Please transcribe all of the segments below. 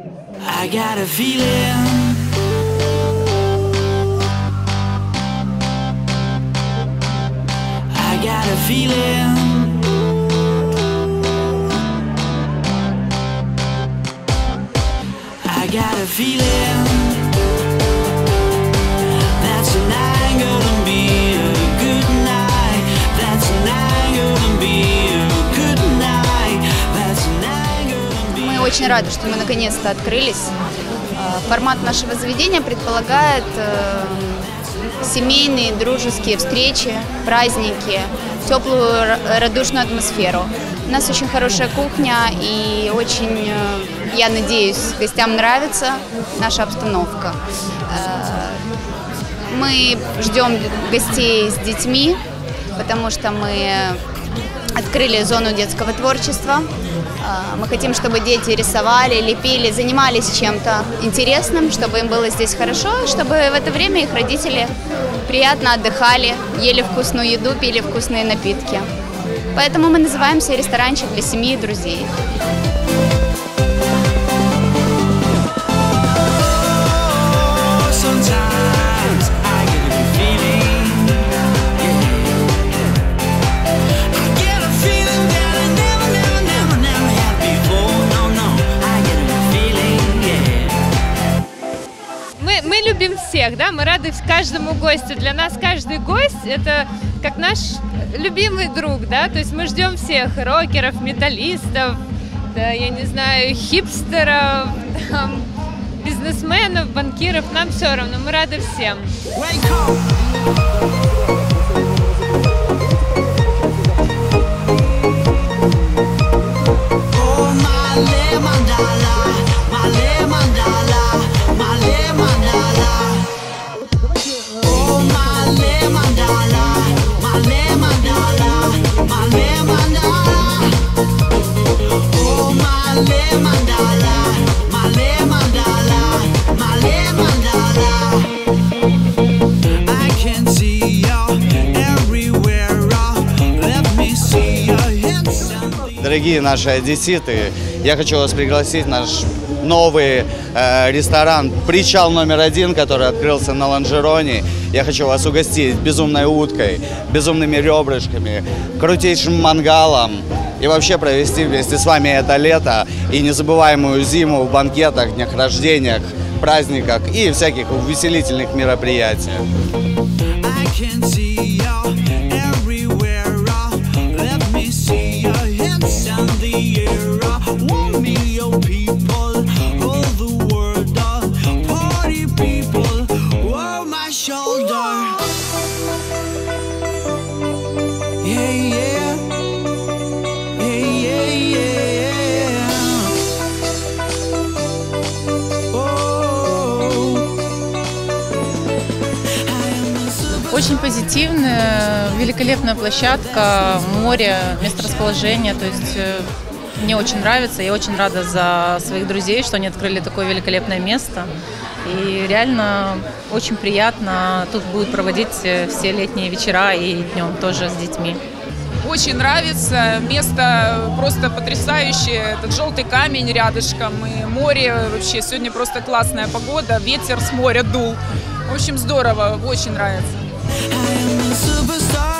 I got a feeling. I got a feeling. I got a feeling очень рады, что мы наконец-то открылись. Э, Формат нашего заведения предполагает э, семейные, дружеские встречи, праздники, теплую, радушную атмосферу. У нас очень хорошая кухня и очень, э, я надеюсь, гостям нравится наша обстановка. Мы ждем гостей с детьми, потому что мы открыли зону детского творчества. А, Мы хотим, чтобы дети рисовали, лепили, занимались чем-то интересным, чтобы им было здесь хорошо, чтобы в это время их родители приятно отдыхали, ели вкусную еду, пили вкусные напитки. Поэтому мы называемся ресторанчик для семьи и друзей. Мы рады каждому гостю. Для нас каждый гость это как наш любимый друг, да, то есть мы ждем всех рокеров, металлистов, да, я не знаю, хипстеров, там, бизнесменов, банкиров, нам все равно, мы рады всем. Wake. Дорогие наши одесситы, я хочу вас пригласить в наш новый э, ресторан «Причал номер один», который открылся на Ланжероне. Я хочу вас угостить безумной уткой, безумными ребрышками, крутейшим мангалом и вообще провести вместе с вами это лето и незабываемую зиму в банкетах, днях рождениях, праздниках и всяких увеселительных мероприятиях. Очень позитивная, великолепная площадка, море, месторасположение. То есть э, мне очень нравится. Я очень рада за своих друзей, что они открыли такое великолепное место. И реально очень приятно тут будет проводить э, все летние вечера и днем тоже с детьми. Очень нравится, место просто потрясающее, этот желтый камень рядышком и море, вообще сегодня просто классная погода, ветер с моря дул. В общем, здорово, очень нравится. I am a superstar.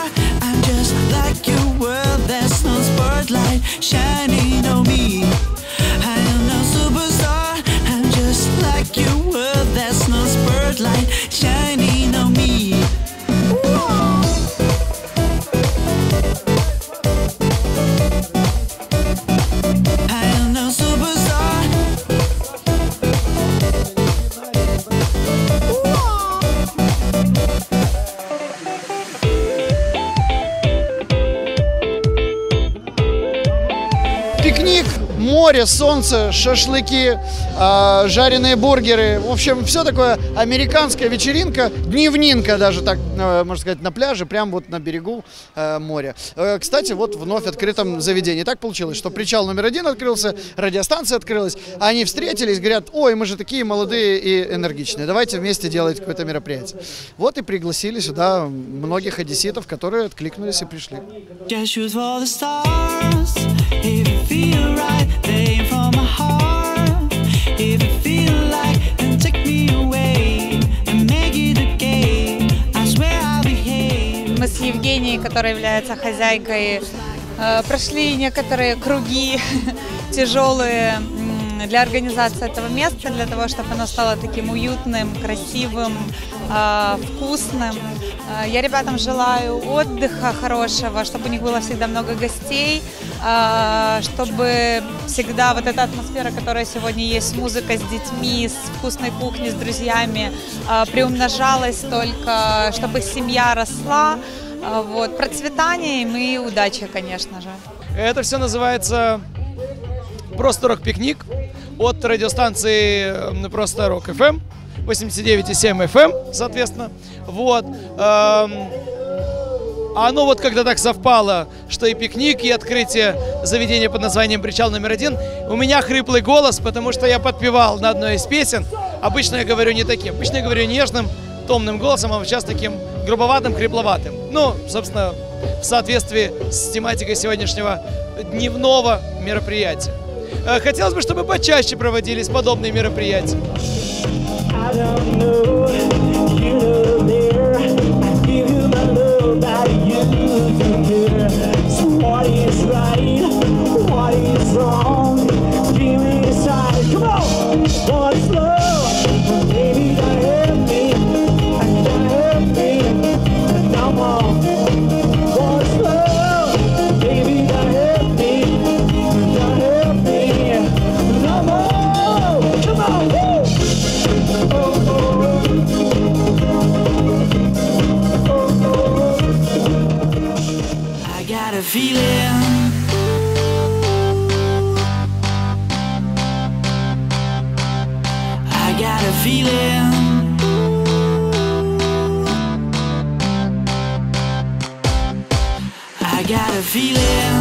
Море, солнце, шашлыки, жареные бургеры. В общем, все такое американская вечеринка, дневнинка даже так, э, можно сказать, на пляже, прямо вот на берегу э, моря. Э, Кстати, вот вновь открытом заведении. Так получилось, что причал номер один открылся, радиостанция открылась, а они встретились, говорят, ой, мы же такие молодые и энергичные, давайте вместе делать какое-то мероприятие. Вот и пригласили сюда многих одесситов, которые откликнулись и пришли. Just shoot for the stars. If you feel right, they for my heart. Которая является хозяйкой, э, прошли некоторые круги тяжелые для организации этого места, для того, чтобы оно стало таким уютным, красивым, э, вкусным. Э, Я ребятам желаю отдыха хорошего, чтобы у них было всегда много гостей, чтобы всегда вот эта атмосфера, которая сегодня есть, музыка с детьми, с вкусной кухней, с друзьями, приумножалась только, чтобы семья росла, вот, процветание им и удачи, конечно же. Это все называется «Просто рок-пикник» от радиостанции «Просто рок FM», 89,7 FM, соответственно. Вот. Эм, А оно вот когда так совпало, что и пикник, и открытие заведения под названием «Причал номер один», у меня хриплый голос, потому что я подпевал на одной из песен. Обычно я говорю не таким. Обычно я говорю нежным, томным голосом, а сейчас таким грубоватым, хрипловатым. Ну, собственно, в соответствии с тематикой сегодняшнего дневного мероприятия. Э, Хотелось бы, чтобы почаще проводились подобные мероприятия. I got a feeling.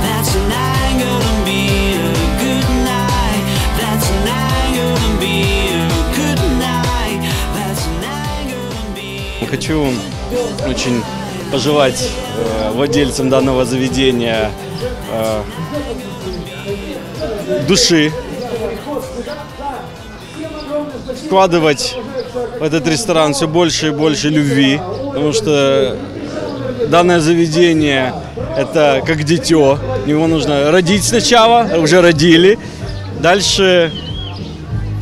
That tonight gonna be a good night. That tonight gonna be a good night. That tonight gonna be. Хочу очень пожелать э, владельцам данного заведения э, души, вкладывать в этот ресторан все больше и больше любви, потому что данное заведение это как дитё, его нужно родить сначала, уже родили, дальше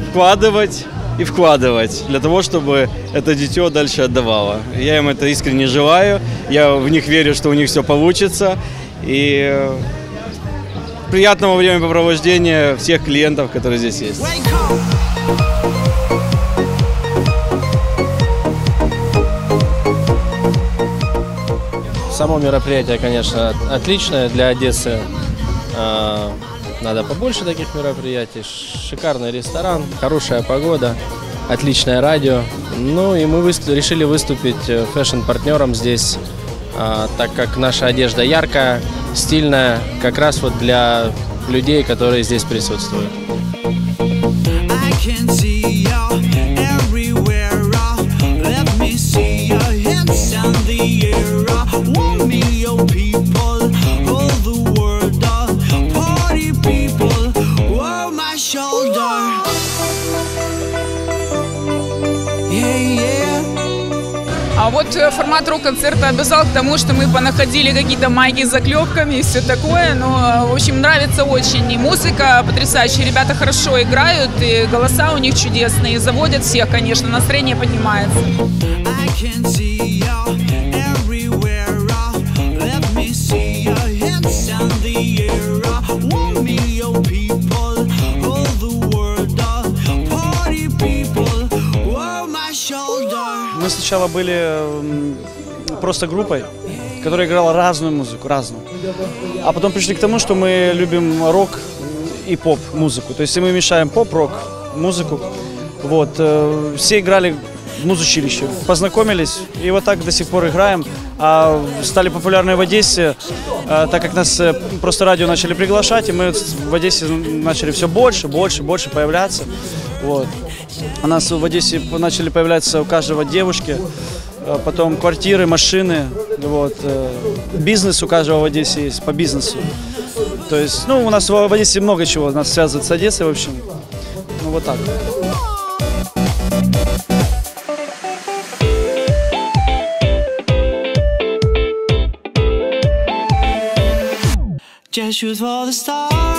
вкладывать и вкладывать для того, чтобы это дитё дальше отдавало. Я им это искренне желаю, я в них верю, что у них все получится. И э, приятного времяпровождения всех клиентов, которые здесь есть. Само мероприятие, конечно, отличное для Одессы. А, Надо побольше таких мероприятий. Шикарный ресторан, хорошая погода, отличное радио. Ну и мы высту- решили выступить э, fashion-партнером здесь, а, так как наша одежда яркая, стильная, как раз вот для людей, которые здесь присутствуют. I can see Вот э, формат рок-концерта обязал к тому, что мы понаходили какие-то майки с заклепками и все такое. Но, в общем, нравится очень. И музыка потрясающая. Ребята хорошо играют, и голоса у них чудесные. Заводят всех, конечно, настроение поднимается. Everywhere. uh, Let me see your hands in the air. Сначала были просто группой, которая играла разную музыку, разную. А потом пришли к тому, что мы любим рок и поп-музыку. То есть мы мешаем поп-рок, музыку. Вот. э, Все играли музучилище, познакомились и вот так до сих пор играем. А стали популярны в Одессе, э, так как нас э, просто радио начали приглашать, и мы в Одессе начали все больше, больше, больше появляться. Вот. У нас в Одессе начали появляться у каждого девушки, э, потом квартиры, машины, вот, э, бизнес у каждого в Одессе есть по бизнесу. То есть, ну, у нас в Одессе много чего нас связывает с Одессой, в общем. Ну, вот так. Shoot for the stars